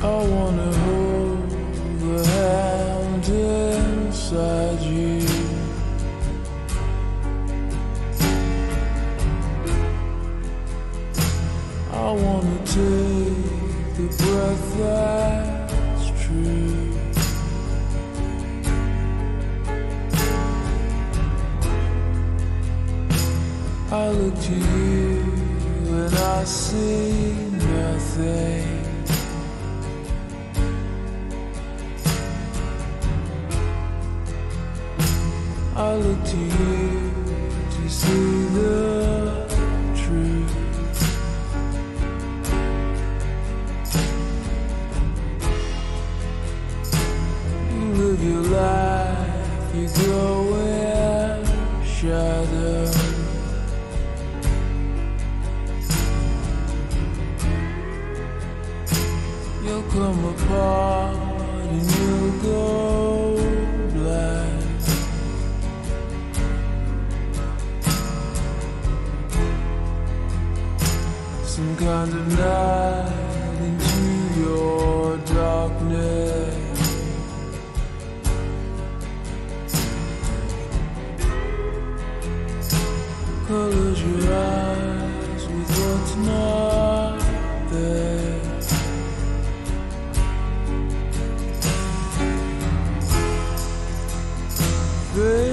I wanna hold the hand inside you. I wanna take the breath that's true. I look to you and I see nothing. Look to see the truth. You live your life, you go in shadow. You'll come apart Some kind of night into your darkness. Close your eyes with what's not there. Fade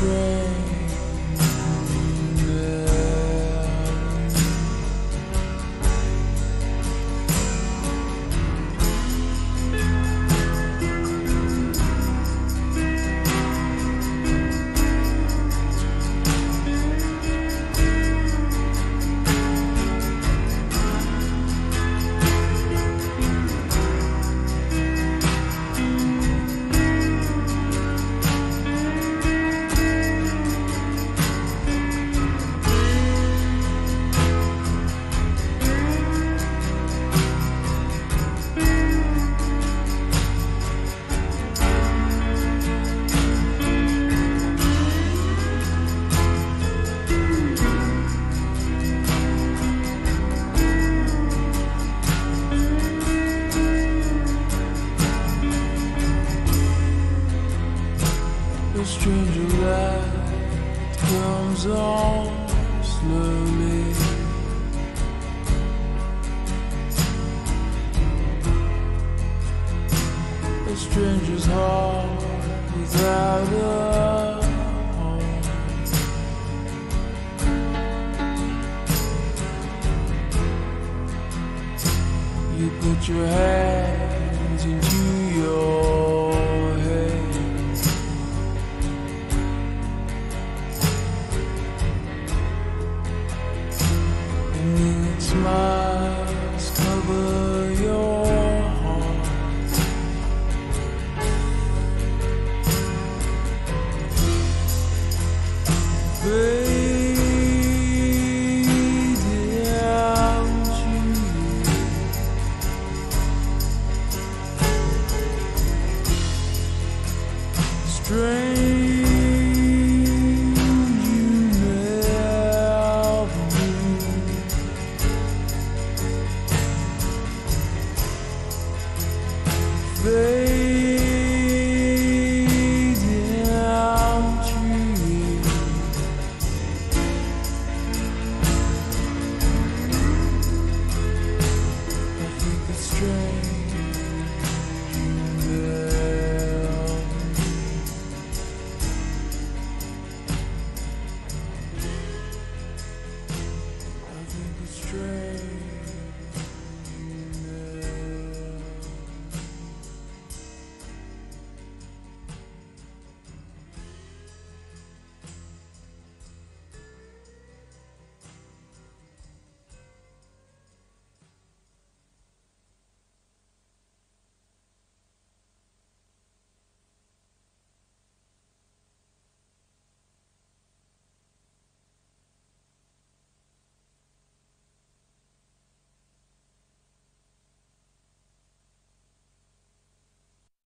think comes on slowly. A stranger's heart without a home. You put your hands into your smiles cover your heart. Fade to you. Strange Fade